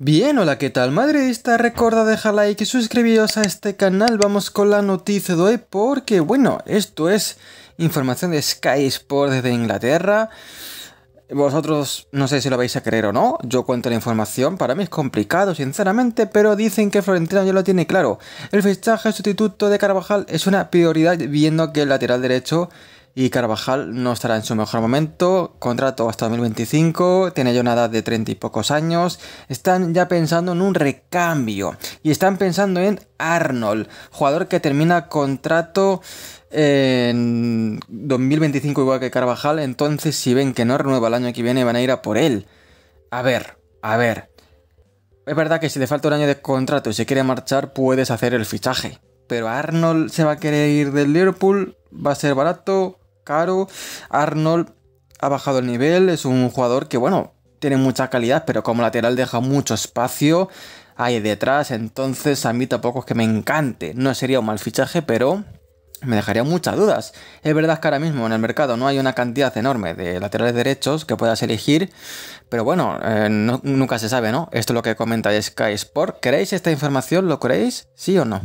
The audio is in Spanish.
Bien, hola, ¿qué tal madridista? Recuerda dejar like y suscribiros a este canal. Vamos con la noticia de hoy porque, bueno, esto es información de Sky Sport desde Inglaterra. Vosotros no sé si lo vais a creer o no, yo cuento la información, para mí es complicado sinceramente, pero dicen que Florentino ya lo tiene claro. El fichaje sustituto de Carvajal es una prioridad viendo que el lateral derecho y Carvajal no estará en su mejor momento, contrato hasta 2025, tiene ya una edad de 30 y pocos años, están ya pensando en un recambio. Y están pensando en Arnold, jugador que termina contrato en 2025 igual que Carvajal, entonces si ven que no renueva el año que viene van a ir a por él. A ver, a ver. Es verdad que si le falta un año de contrato y se quiere marchar puedes hacer el fichaje. Pero Arnold se va a querer ir del Liverpool, va a ser barato, caro. Arnold ha bajado el nivel, es un jugador que, bueno, tiene mucha calidad, pero como lateral deja mucho espacio ahí detrás, entonces a mí tampoco es que me encante. No sería un mal fichaje, pero me dejaría muchas dudas. Es verdad que ahora mismo en el mercado no hay una cantidad enorme de laterales derechos que puedas elegir, pero bueno, eh, nunca se sabe, ¿no? Esto es lo que comenta Sky Sport. ¿Queréis esta información? ¿Lo creéis? ¿Sí o no?